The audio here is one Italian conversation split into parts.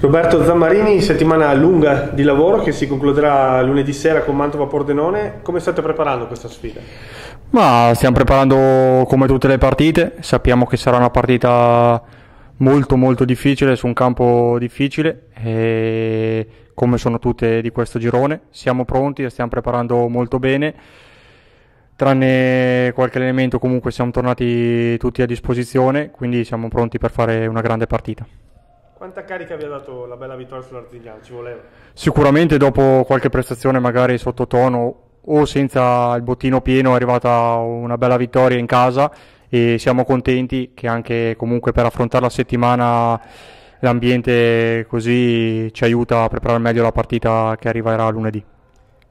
Roberto Zammarini, settimana lunga di lavoro che si concluderà lunedì sera con Mantova Pordenone. Come state preparando questa sfida? Ma stiamo preparando come tutte le partite, sappiamo che sarà una partita molto molto difficile su un campo difficile e come sono tutte di questo girone. Siamo pronti e stiamo preparando molto bene. Tranne qualche elemento comunque siamo tornati tutti a disposizione, quindi siamo pronti per fare una grande partita. Quanta carica vi ha dato la bella vittoria sull'Artigiano? Ci voleva? Sicuramente dopo qualche prestazione magari sottotono o senza il bottino pieno è arrivata una bella vittoria in casa e siamo contenti che anche comunque per affrontare la settimana l'ambiente così ci aiuta a preparare meglio la partita che arriverà lunedì.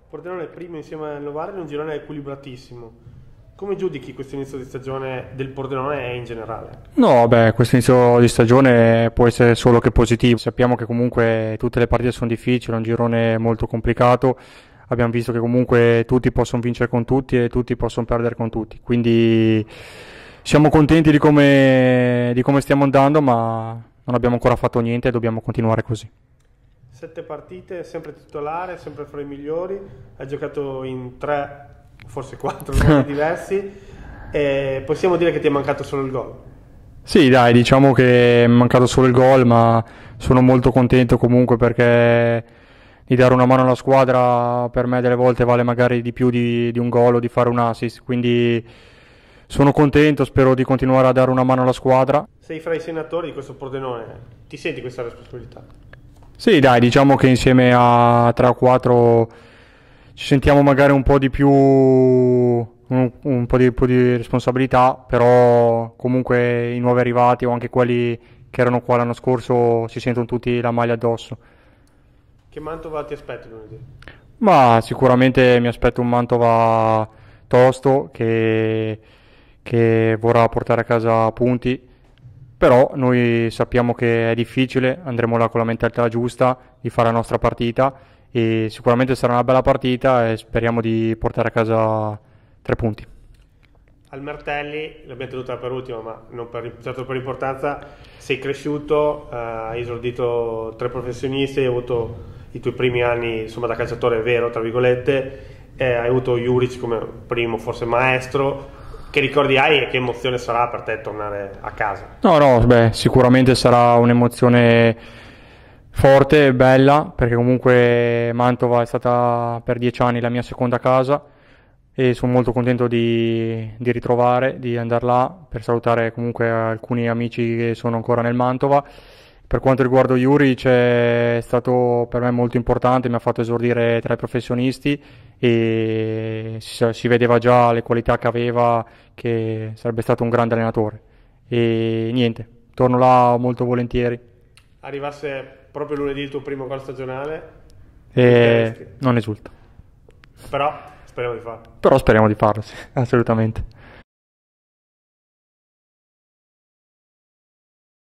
Pordenone è primo insieme al Novara in un girone equilibratissimo. Come giudichi questo inizio di stagione del Pordenone e in generale? No, beh, questo inizio di stagione può essere solo che positivo. Sappiamo che comunque tutte le partite sono difficili, è un girone molto complicato. Abbiamo visto che comunque tutti possono vincere con tutti e tutti possono perdere con tutti. Quindi siamo contenti di come, di come stiamo andando, ma non abbiamo ancora fatto niente e dobbiamo continuare così. Sette partite, sempre titolare, sempre fra i migliori. Hai giocato in tre forse quattro ruoli diversi, e possiamo dire che ti è mancato solo il gol. Sì, dai, diciamo che è mancato solo il gol, ma sono molto contento comunque perché di dare una mano alla squadra per me delle volte vale magari di più di, di un gol o di fare un assist, quindi sono contento, spero di continuare a dare una mano alla squadra. Sei fra i senatori di questo Pordenone, ti senti questa responsabilità? Sì, dai, diciamo che insieme a 3 o 4 ci sentiamo magari un po' di più un, un, po, di, po' di responsabilità, però comunque i nuovi arrivati o anche quelli che erano qua l'anno scorso si sentono tutti la maglia addosso. Che Mantova ti aspetti lunedì? Ma sicuramente mi aspetto un Mantova tosto che, che vorrà portare a casa punti, però noi sappiamo che è difficile, andremo là con la mentalità giusta di fare la nostra partita e sicuramente sarà una bella partita e speriamo di portare a casa tre punti. Al Martelli, l'abbiamo tenuta per ultimo, ma non per, certo per importanza, sei cresciuto, eh, hai esordito tre professionisti, hai avuto i tuoi primi anni insomma, da calciatore vero, tra virgolette, eh, hai avuto Juric come primo forse maestro, che ricordi hai e che emozione sarà per te tornare a casa? No, no, beh, sicuramente sarà un'emozione forte e bella perché comunque Mantova è stata per dieci anni la mia seconda casa e sono molto contento di, di ritrovare, di andare là per salutare comunque alcuni amici che sono ancora nel Mantova. Per quanto riguarda Juric è stato per me molto importante, mi ha fatto esordire tra i professionisti e si, si vedeva già le qualità che aveva, che sarebbe stato un grande allenatore. E niente, torno là molto volentieri. Arrivasse proprio lunedì il tuo primo gol stagionale. E non esulta. Però speriamo di farlo. Però speriamo di farlo, sì, assolutamente.